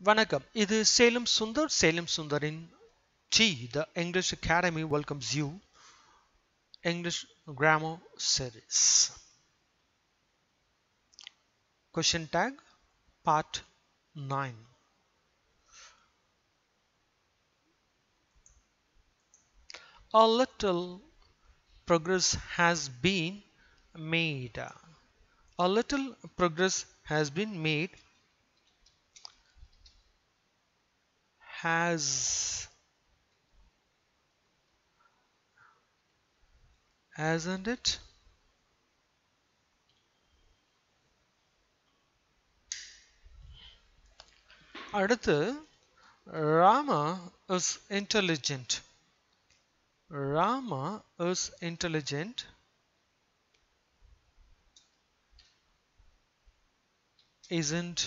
வணக்கம் இது Salem Sundar Salem சுந்தரின் D the English academy welcomes you English grammar series question tag part 9 a little progress has been made a little progress has been made has hasn't it அடுத்து Rama is intelligent Rama is intelligent isn't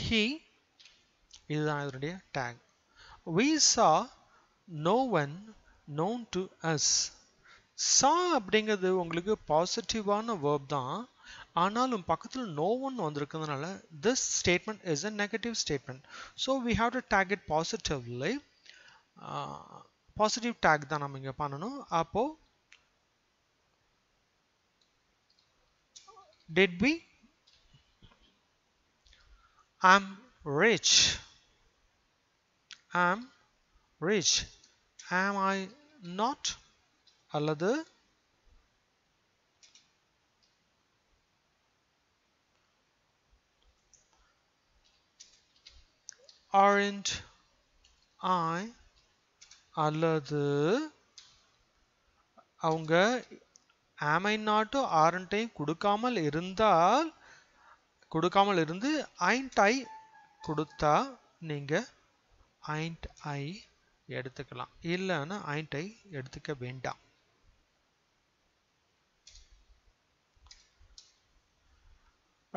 he இதுதான் இதனுடைய take We saw no one known to us சா அப்படிங்கிறது உங்களுக்கு பாசிட்டிவான verb தான் ஆனாலும் பக்கத்தில் no one வந்திருக்கிறதுனால this statement is a negative statement so we have to take it positively positive tag தான் நம்ம இங்கே பண்ணணும் அப்போது did we? I'm rich. Am rich. Am I not? அல்லது aren't I? அல்லது அவங்க am I not aren't I கொடுக்காமல் இருந்தால் கொடுக்காமல் இருந்து ain't I கொடுத்தா நீங்க ஐண்ட் ஐ எடுத்துக்கலாம். இல்லைன்னா ஐண்ட் ஐ எடுத்துக்க வேண்டாம்.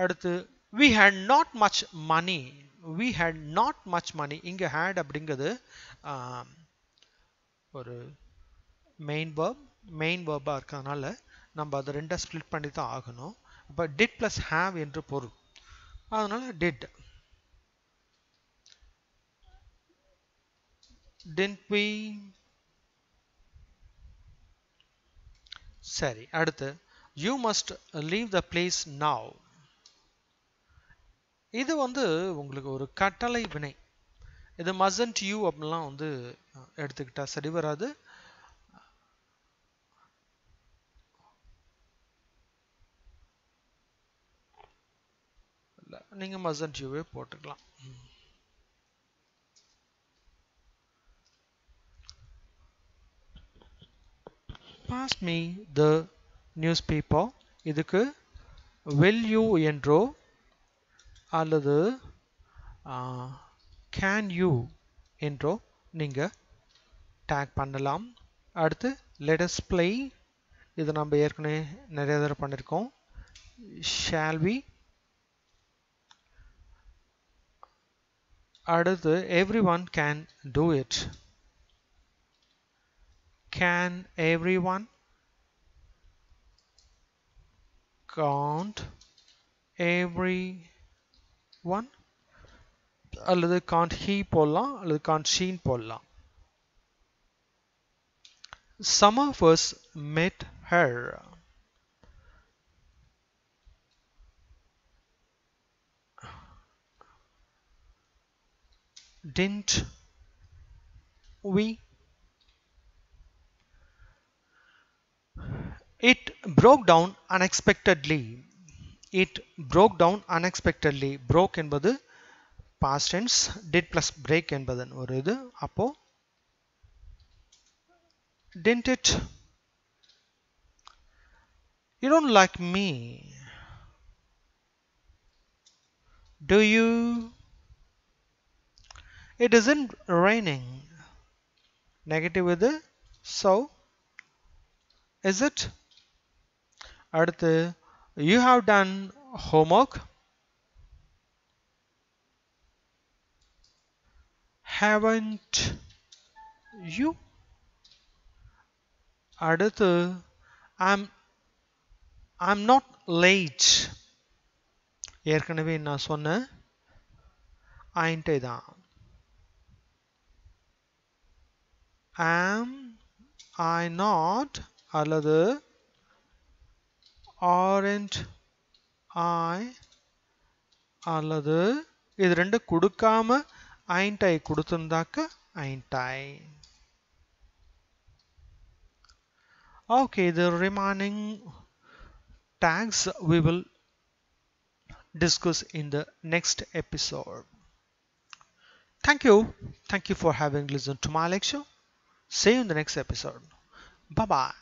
அடுத்து we had not much money we had not much money இங்கே ஹேட் அப்படிங்கிறது ஒரு மெயின் பர்ப் மெயின் பர்பாக இருக்கிறதுனால நம்ம அதை ரெண்டாக ஸ்ப்ளிட் பண்ணி தான் ஆகணும். அப்போ டிட் ப்ளஸ் ஹேவ் என்று பொருள். அதனால் டிட் didn't we சரி அடுத்து you must leave the place now. இது வந்து உங்களுக்கு ஒரு கட்டளை வினை. இது மசன்ட் யூ அப்படிலாம் வந்து எடுத்துக்கிட்டா சரி வராது. நீங்க மசன்ட் யூவே போட்டுக்கலாம். Pass me the newspaper இதுக்கு will you என்றோ அல்லது can you என்றோ நீங்க டேக் பண்ணலாம் அடுத்து let us play இது நம்ம ஏற்கனவே நிறைய தடவை பண்ணியிருக்கோம் shall we அடுத்து everyone can do it can everyone count everyone அல்லது can't he போடலாம் அல்லது can't she போடலாம் some of us met her didn't we It broke down unexpectedly. It broke down unexpectedly. Broke என்பது past tense. Did plus break என்பதன் ஒரு இது அப்போ didn't it you don't like me do you it isn't raining negative இது so is it அடுத்து you have done homework haven't you அடுத்து I'm I'm not late ஏற்கனவே நான் சொன்னேன் ஐன்டை தான் am I not அல்லது aren't I அல்லது இது ரெண்டு கொடுக்காம ஐன்டை கொடுத்திருந்தாக்க ஐன்டை okay the remaining tags we will discuss in the next episode thank you thank you for having listened to my lecture see you in the next episode bye bye